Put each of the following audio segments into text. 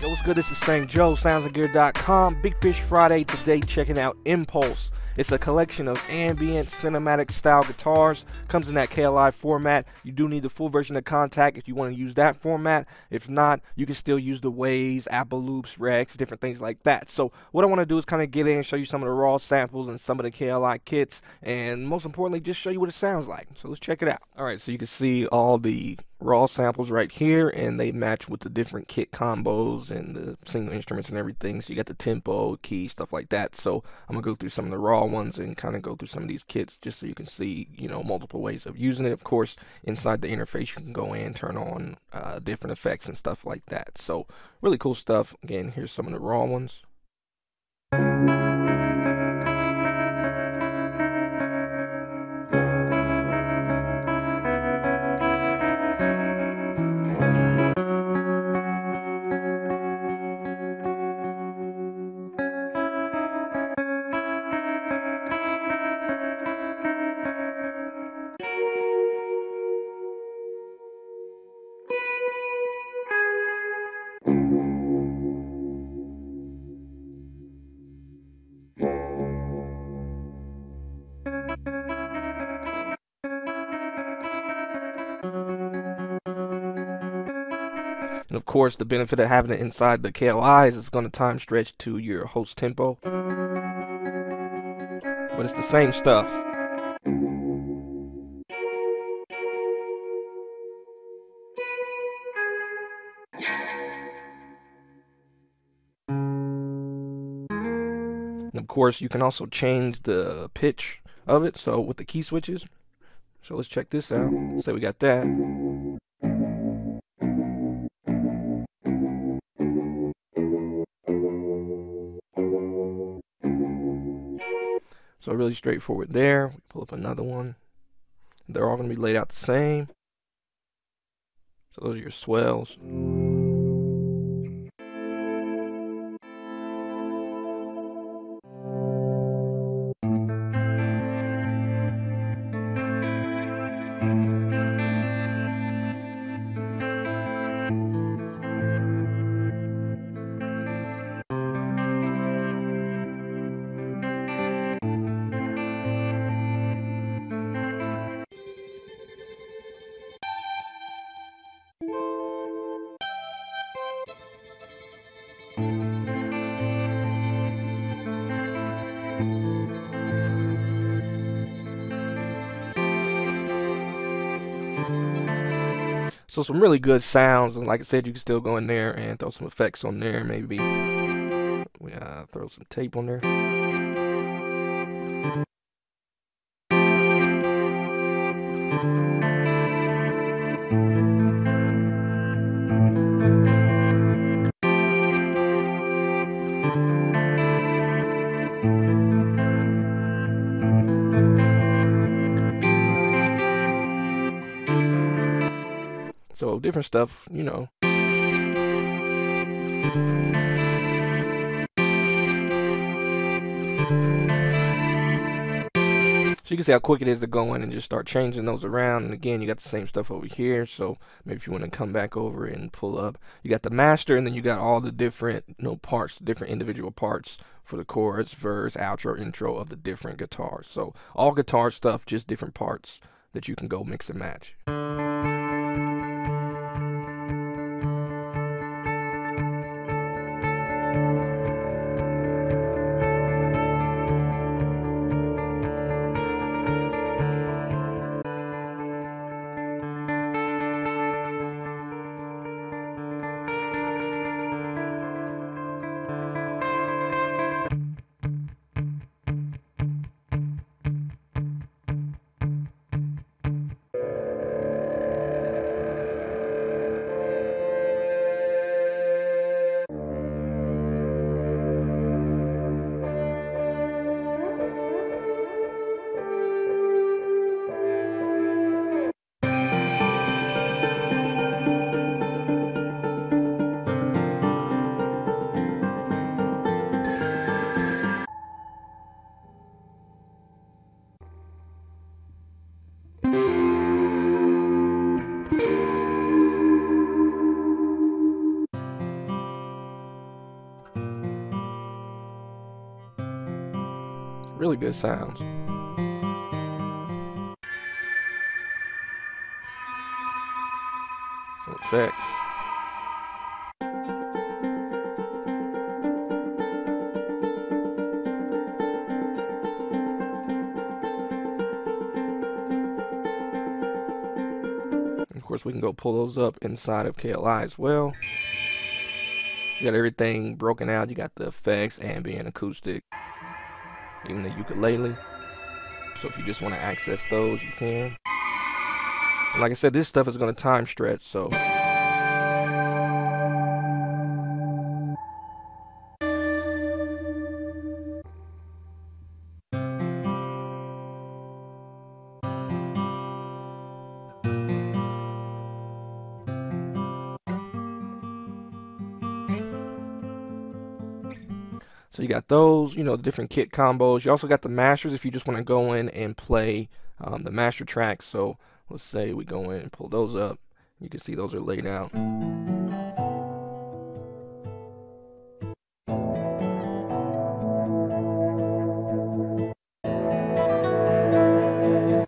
Yo, what's good? This is St. Joe, soundsandgear.com. Big Fish Friday today, checking out Impulse. It's a collection of ambient cinematic style guitars. Comes in that KLI format. You do need the full version of Kontakt if you want to use that format. If not, you can still use the Waves, Apple Loops, Rex, different things like that. So what I want to do is kind of get in and show you some of the raw samples and some of the KLI kits, and most importantly, just show you what it sounds like. So let's check it out. All right, so you can see all the raw samples right here and they match with the different kit combos and the single instruments and everything. So you got the tempo key stuff like that. So i'm gonna go through some of the raw ones and kind of go through some of these kits just so you can see you know multiple ways of using it. Of course inside the interface you can go in turn on uh, different effects and stuff like that. So really cool stuff. Again here's some of the raw ones And of course, the benefit of having it inside the KLI is it's going to time stretch to your host tempo. But it's the same stuff. And of course, you can also change the pitch of it. So with the key switches. So let's check this out. Say we got that. Really straightforward there. We pull up another one. They're all going to be laid out the same. So those are your swells. So some really good sounds, and like I said, you can still go in there and throw some effects on there. Maybe we uh, throw some tape on there. So different stuff, you know. So you can see how quick it is to go in and just start changing those around. And again, you got the same stuff over here. So maybe if you want to come back over and pull up, you got the master, and then you got all the different you know parts, different individual parts for the chorus, verse, outro, intro of the different guitars. So all guitar stuff, just different parts that you can go mix and match. Really good sounds. Some effects. Of course, we can go pull those up inside of KLI as well. You got everything broken out. You got the effects, ambient, acoustic, even the ukulele. So if you just want to access those, you can. And like I said, this stuff is going to time stretch, so So you got those, you know, the different kit combos. You also got the masters if you just want to go in and play um, the master tracks. So let's say we go in and pull those up. You can see those are laid out.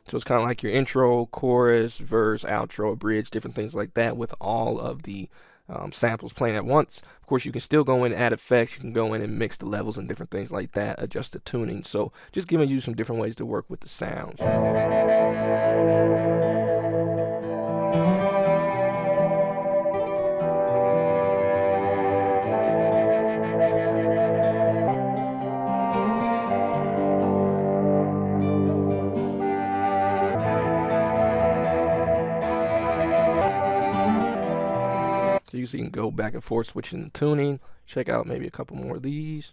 So it's kind of like your intro, chorus, verse, outro, bridge, different things like that with all of the um, samples playing at once. Of course, you can still go in and add effects. You can go in and mix the levels and different things like that, adjust the tuning. So just giving you some different ways to work with the sounds. So you can go back and forth switching the tuning. Check out maybe a couple more of these.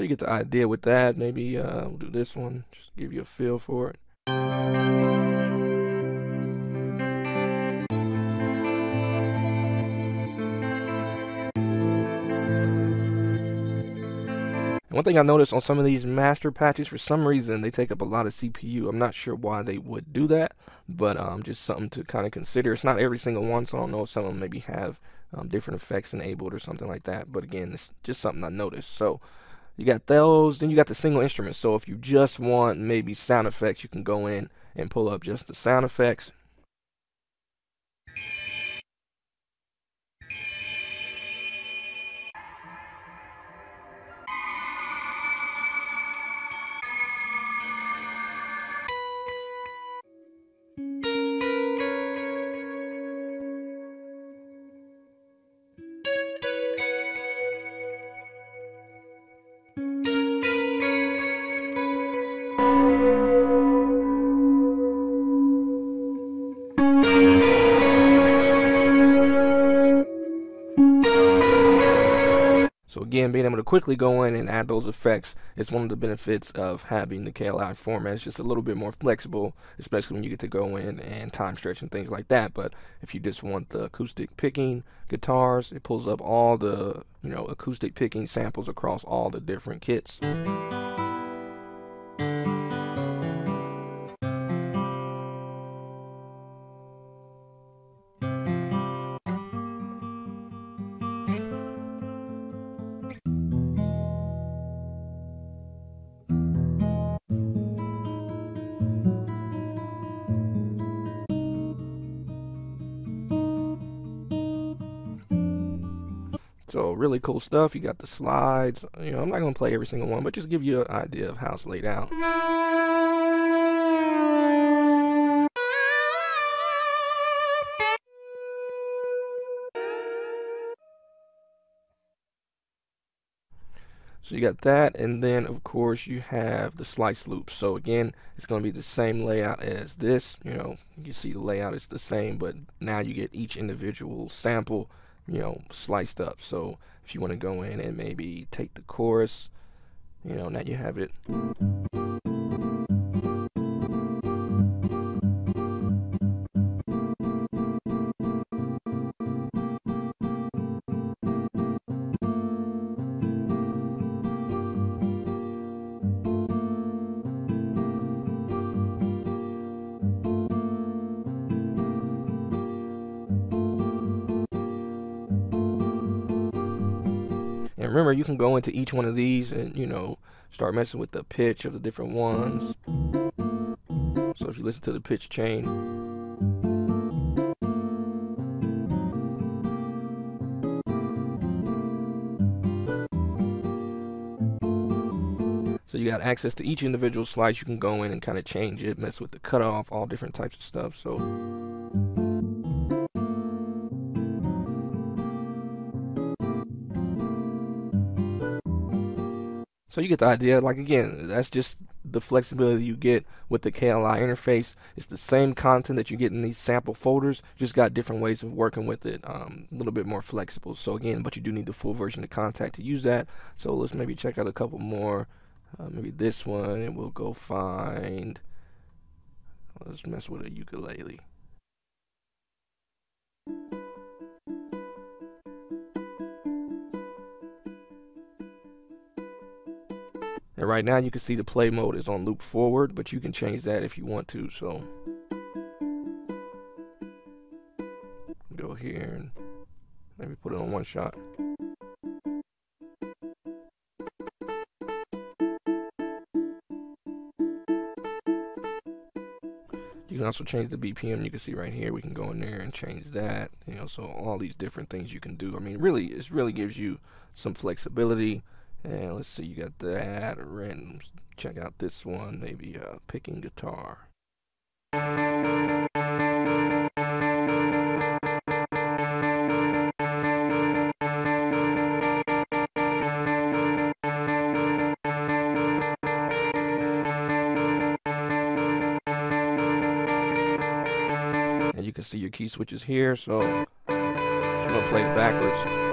So you get the idea with that. Maybe uh, we'll do this one, just give you a feel for it. One thing I noticed on some of these master patches, for some reason, they take up a lot of CPU. I'm not sure why they would do that, but um, just something to kind of consider. It's not every single one, so I don't know if some of them maybe have um, different effects enabled or something like that. But again, it's just something I noticed. So you got those, then you got the single instruments. So if you just want maybe sound effects, you can go in and pull up just the sound effects. Again, being able to quickly go in and add those effects is one of the benefits of having the KLI format. It's just a little bit more flexible, especially when you get to go in and time stretch and things like that. But if you just want the acoustic picking guitars, it pulls up all the you know acoustic picking samples across all the different kits. So really cool stuff. You got the slides. You know, I'm not gonna play every single one, but just give you an idea of how it's laid out. So you got that, and then of course you have the slice loop. So again, it's going to be the same layout as this. You know, you see the layout is the same, but now you get each individual sample, you know, sliced up. So if you want to go in and maybe take the chorus, you know, now you have it. Remember, you can go into each one of these and, you know, start messing with the pitch of the different ones. So if you listen to the pitch chain, So you got access to each individual slice. You can go in and kind of change it, mess with the cutoff, all different types of stuff. So So you get the idea. Like again, that's just the flexibility you get with the KLI interface. It's the same content that you get in these sample folders, just got different ways of working with it, um, a little bit more flexible. So again, but you do need the full version of Kontakt to use that. So let's maybe check out a couple more. Uh, maybe this one, and we'll go find. Let's mess with a ukulele. And right now you can see the play mode is on loop forward, but you can change that if you want to. So go here and maybe put it on one shot. You can also change the BPM. You can see right here, we can go in there and change that. You know, so all these different things you can do. I mean, really, it really gives you some flexibility. And let's see, you got that, random, check out this one, maybe uh, picking guitar. And you can see your key switches here, so I'm gonna play it backwards.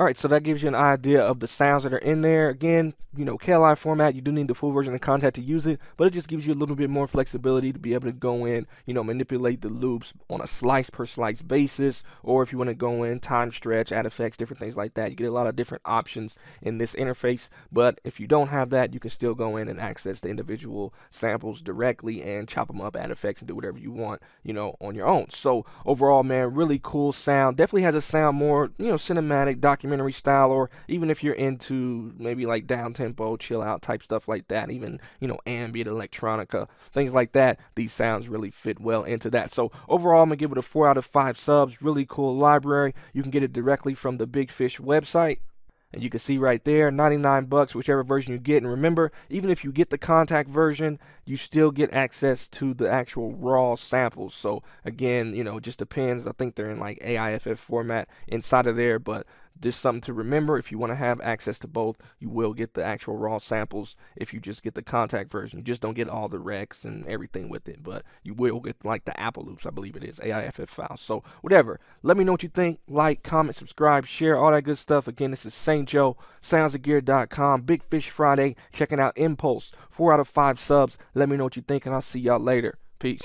All right, so that gives you an idea of the sounds that are in there. Again, you know, KLI format, you do need the full version of Kontakt to use it, but it just gives you a little bit more flexibility to be able to go in, you know, manipulate the loops on a slice per slice basis, or if you want to go in, time stretch, add effects, different things like that. You get a lot of different options in this interface, but if you don't have that, you can still go in and access the individual samples directly and chop them up, add effects, and do whatever you want, you know, on your own. So overall, man, really cool sound. Definitely has a sound more, you know, cinematic, documentary documentary style, or even if you're into maybe like down tempo, chill out type stuff like that, even you know ambient electronica, things like that. These sounds really fit well into that. So overall, I'm gonna give it a four out of five subs. Really cool library. You can get it directly from the Big Fish website. And you can see right there, 99 bucks, whichever version you get. And remember, even if you get the Kontakt version, you still get access to the actual raw samples. So again, you know, just depends. I think they're in like AIFF format inside of there, but just something to remember. If you want to have access to both, you will get the actual raw samples if you just get the Kontakt version. You just don't get all the REX and everything with it, but you will get like the Apple loops, I believe it is, AIFF files. So whatever. Let me know what you think. Like, comment, subscribe, share, all that good stuff. Again, this is St. Joe, soundsandgear.com, Big Fish Friday, checking out Impulse. Four out of five subs. Let me know what you think, and I'll see y'all later. Peace.